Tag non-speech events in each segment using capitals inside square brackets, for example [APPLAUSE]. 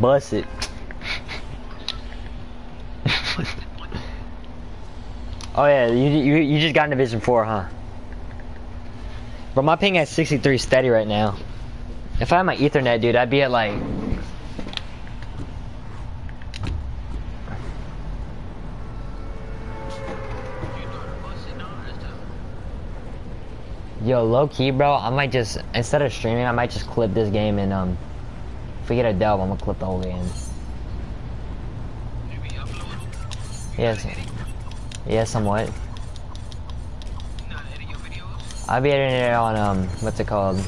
Bust it. oh yeah, you, you you just got in Division 4, huh? But my ping at 63 steady right now. If I had my ethernet, dude, I'd be at like... Yo, low key, bro, I might just, instead of streaming, I might just clip this game and, um, if we get a dub, I'm gonna clip the whole game. Yes. Yeah, somewhat. I'll be editing it on, um, what's it called?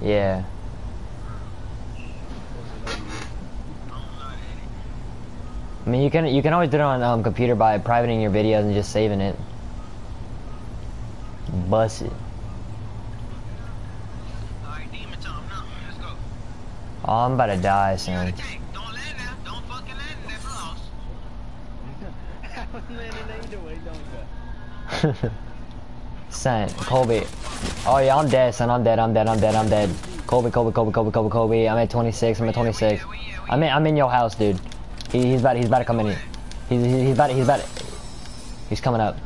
Yeah. I mean, you can you can always do it on um, computer by privating your videos and just saving it. Bust it. Oh, I'm about to die soon. Son, Colby. [LAUGHS] [LAUGHS] Oh yeah, I'm dead, son. I'm dead. I'm dead. I'm dead. I'm dead. Colby, Colby, Colby, Colby, Colby, Colby. I'm at 26. I'm at 26. I'm in. I'm in your house, dude. He, he's about. He's about to come in here. He's. He's about. He's about. He's coming up.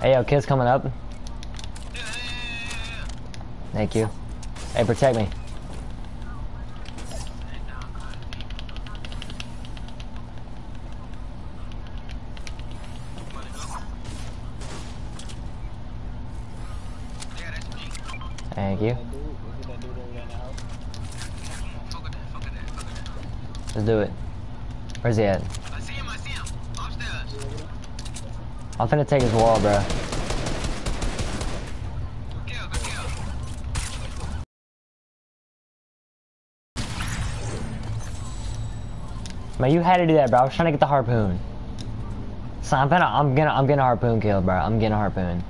Hey, yo, kid's coming up. Thank you. Hey, protect me. Thank you. Let's do it. Where's he at? I'm finna take his wall, bro. Man, you had to do that, bro. I was trying to get the harpoon. So I'm gonna, I'm gonna, I'm gonna harpoon kill, bro. I'm getting a harpoon.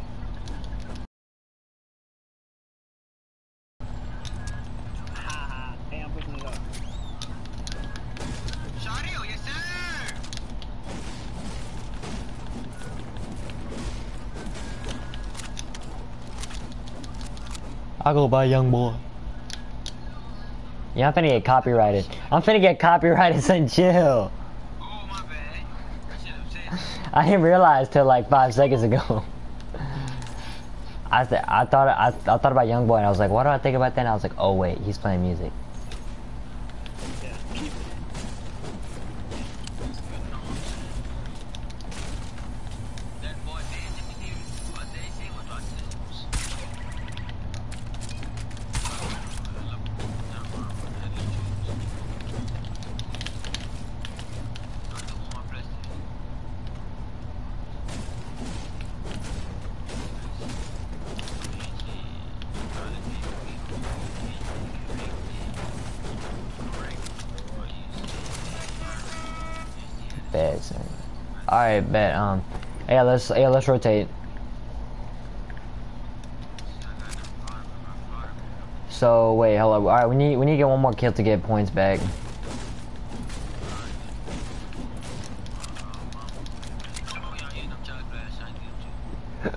I go by young boy. Yeah, I'm finna get copyrighted. I'm finna get copyrighted, son, chill. I didn't realize till like five seconds ago. I th I thought I, I thought about Young Boy and I was like, what do I think about that? And I was like, oh wait, he's playing music. Bet, son. Alright, bet, um, yeah, let's, yeah, let's rotate. So, wait, hello, alright, we need, we need to get one more kill to get points back. [LAUGHS]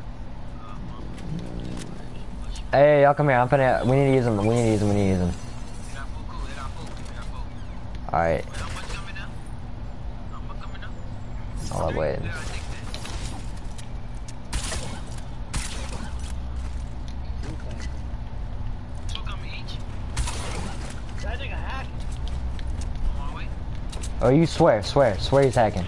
Hey, y'all come here, I'm finna, we need to use them, we need to use them, we need to use them. Alright. Hold wait. Oh, you swear, swear, swear he's hacking.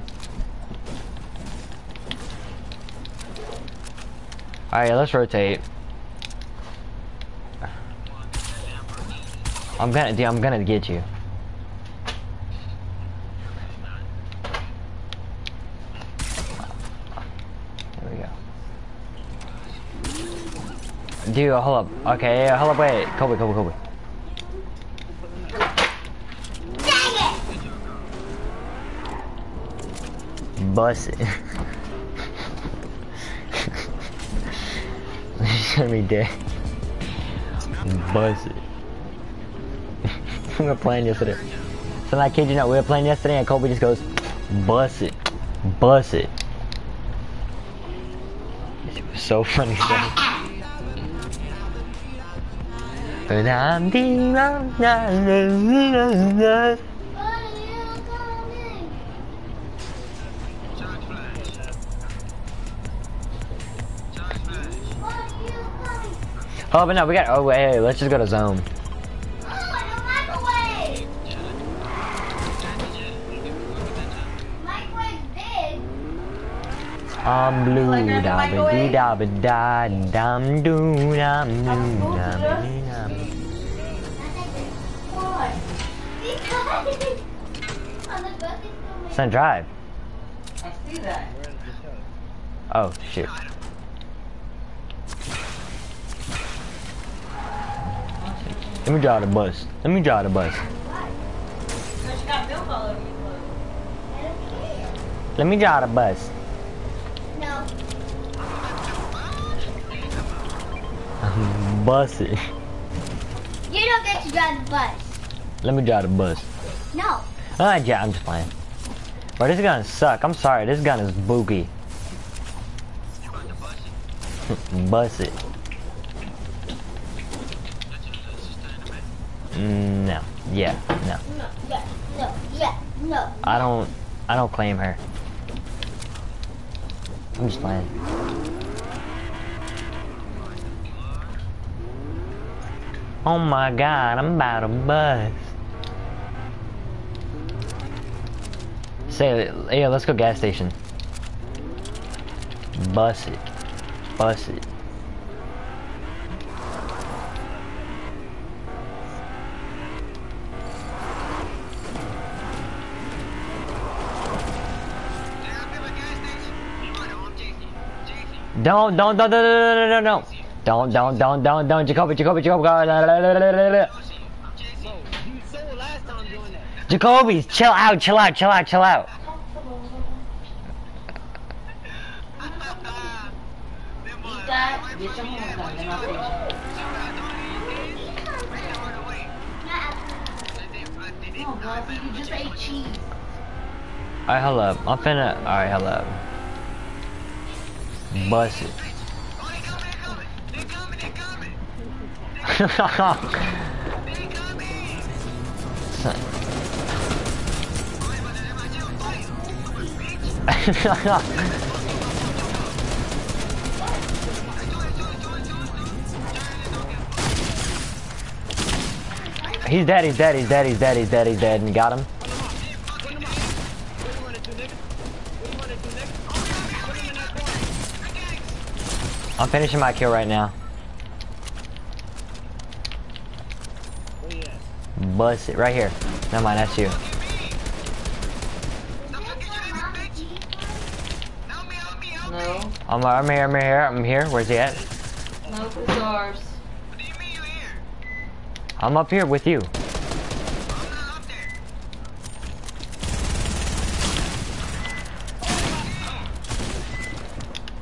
Alright, let's rotate. I'm gonna, dude, I'm gonna get you. There we go. Dude, hold up. Okay, hold up, wait. Kobe, Kobe, Kobe. Dang it! Bust it. [LAUGHS] Show me. Bust it. we were playing yesterday. So I kid you not, we were playing yesterday and Kobe just goes, bust it. Bust it. It was so funny [LAUGHS] stuff. Oh, but no, we got. Oh, wait, hey, let's just go to zone. Oh, the microwave! Microwave's big. I'm blue, Like in the da ba dee da ba da dum doo dum doo dum dum. Why? Because on the bucket It's on drive. I see that. Oh shit. Let me drive the bus. Let me drive the bus. But you got milk all over your clothes. Let me drive the bus. No. [LAUGHS] Bus it. You don't get to drive the bus. Let me drive the bus. No. Ah, yeah, I'm just playing. Bro, this gun suck. I'm sorry. This gun is boogie. [LAUGHS] Bus it. No. Yeah. No. No. Yeah. No. Yeah. No. I don't. I don't claim her. I'm just playing. Oh my god, I'm about to bust. Say, yeah, let's go gas station. Bust it. Bust it. Jacoby, go, la, la, la, la, la, la, la. You sold last time doing that. Jacoby, chill out, chill out, chill out, chill out. Alright, up. I'm finna. Alright, up. Bust it. Son. he's dead, he's dead, he's dead, he's dead, he's dead, he's dead, and got him. I'm finishing my kill right now. Where you at? Bust it right here. Never mind, that's you. No, I'm, I'm here, I'm here, I'm here. Where's he at? no, it's ours. What do you mean you here? I'm up here with you.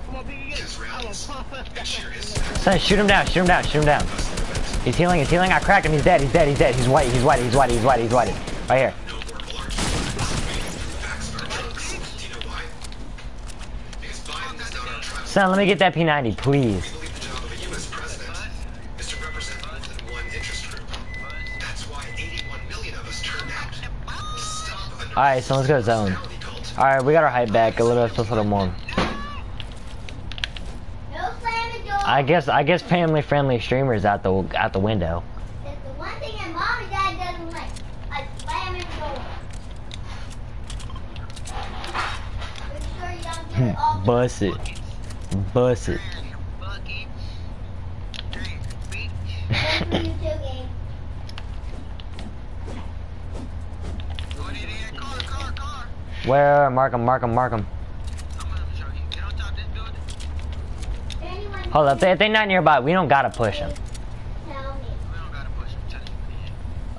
Come on, Biggie, get it. I will pump. Son, shoot him down, shoot him down, shoot him down. He's healing, he's healing. I cracked him. He's dead, he's dead, he's dead. He's white, he's white, he's white, he's white, he's white. Right here. Son, let me get that P90, please. Alright, so let's go zone. Alright, we got our hype back a little, a little more. I guess I guess family friendly streamers out the out the window. Hmm, Bust it. Bust it. [LAUGHS] Where? Mark him, mark him, mark him. Hold up, if they- not nearby, we don't gotta push them.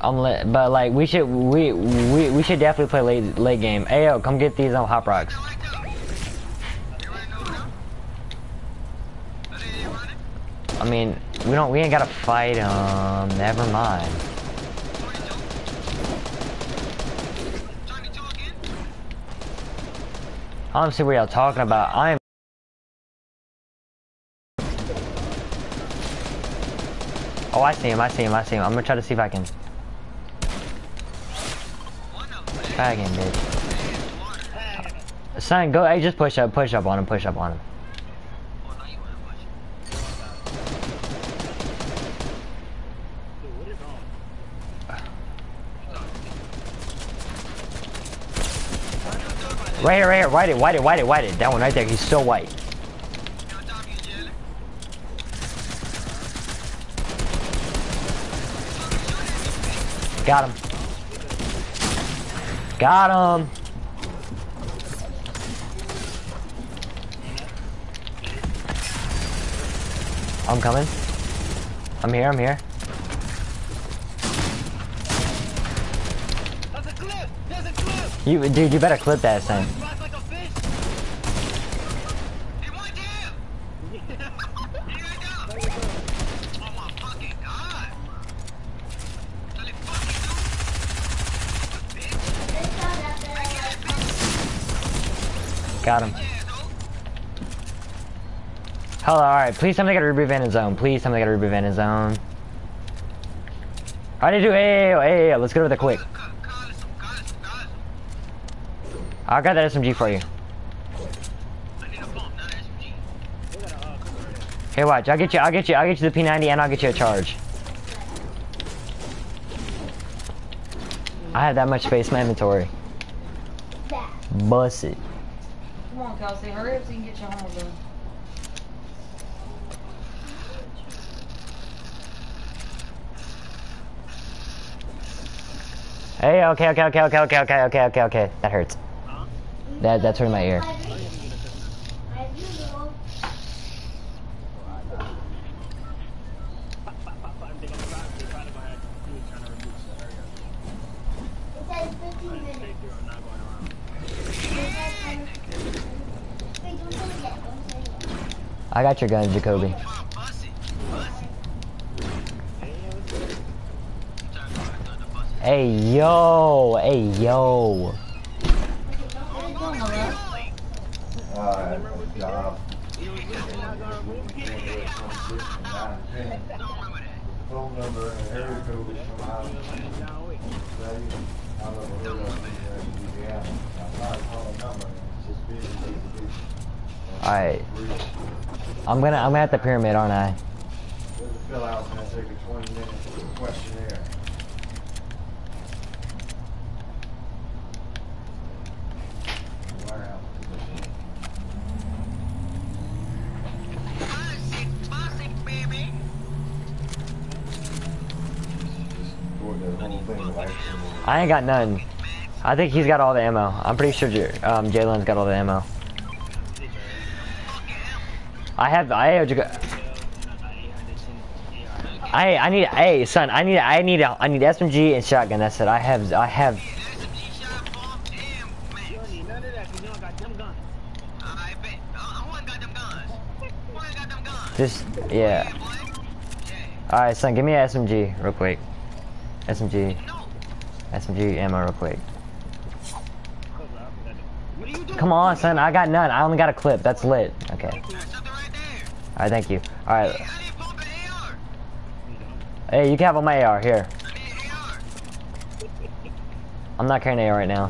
I'm lit, but like we should we we we should definitely play late late game. Ayo, come get these uh, on hop rocks. I mean, we don't we ain't gotta fight them. Never mind. 22. 22 again. I don't see what y'all talking about. I'm. Oh, I see him. I see him. I see him. I'm gonna try to see if I can. Try again, bitch. Son, go. Hey, just push up. Push up on him. Push up on him. Right here. Right here. White it. White it. White it. White it. That one right there. He's so white. Get on top of you, Jelly. Got him. Got him. I'm coming. I'm here. I'm here. There's a cliff! There's a cliff! You, dude, you better clip that thing. Flies like a fish! Hey, one down. Here I go. Oh my fucking god. Jelly, fuck you, dude. Bitch. This one up there. Got him. Hello, alright. Please tell me they got a reboot van in zone. Please tell me they got a reboot van in zone. How did you? Hey, hey, hey, hey, let's get over there quick. I got that SMG for you. I need a bump, not an SMG. They got a cliff right there. Here, watch. I'll get you. I'll get you. I'll get you the P90 and I'll get you a charge. I have that much space in my inventory. Bust it. Come on, Kelsey, hurry up so you can get your homework done. Hey, okay, okay, okay, okay, okay, okay, okay, okay, okay. That hurts. That that's hurting my ear. I got your gun, Jacoby. Hey, yo! Hey, yo! Alright. I'm gonna I'm at the pyramid, aren't I? Fill out, and take a twenty minute questionnaire. Warehouse position. Bust it, bust it, baby. Toward the whole thing, like, I ain't got none. I think he's got all the ammo. I'm pretty sure um, Jalen's got all the ammo. I have. I have to go. I I need. Hey, son. I need. I need. A, I need SMG and shotgun. That's it. I have. I have. Just yeah. All right, son. Give me a SMG real quick. SMG. SMG ammo real quick. Come on, son. I got none. I only got a clip. That's lit. Okay. Alright, thank you. Alright. Hey, you can have my AR, here. I'm not carrying AR right now.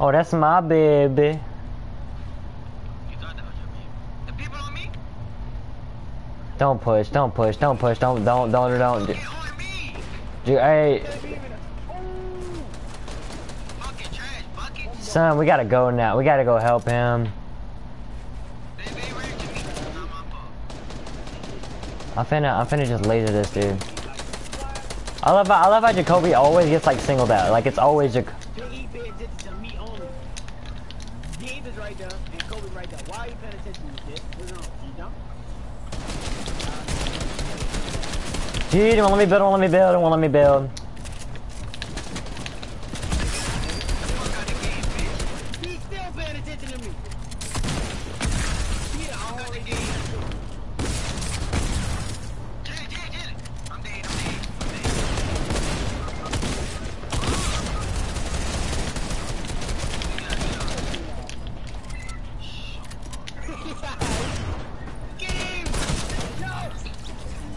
Oh, that's my baby. Don't push, don't push, don't push, don't, don't, don't, don't. Dude, hey, son, we gotta go now. We gotta go help him. I'm finna, I'm finna just laser this dude. I love, how, I love how Jacoby always gets like singled out. Like it's always Jac. Dude, won't let me build, won't let me build, won't let me build. He's still paying attention to me. He already did. Get it, get it, get it. I'm dead, I'm dead, I'm dead. Gabe! No!